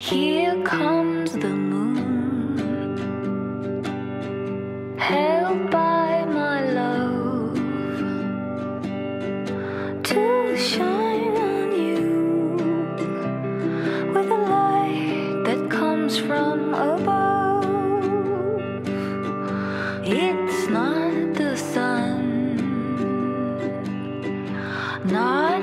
Here comes the moon, held by my love, to shine on you with a light that comes from above. It's not the sun, not.